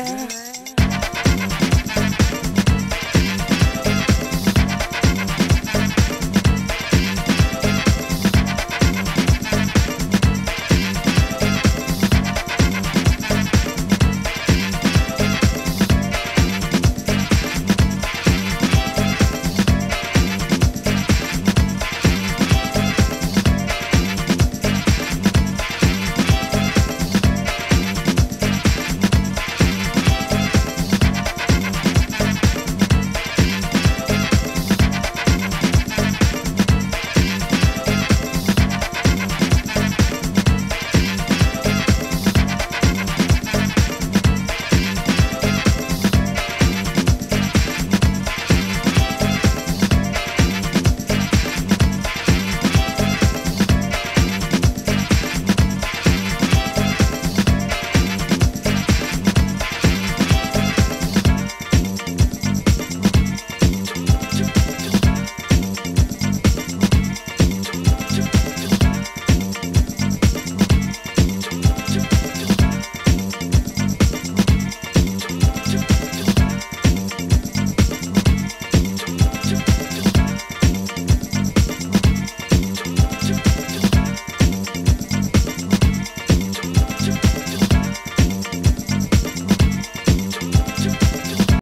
é.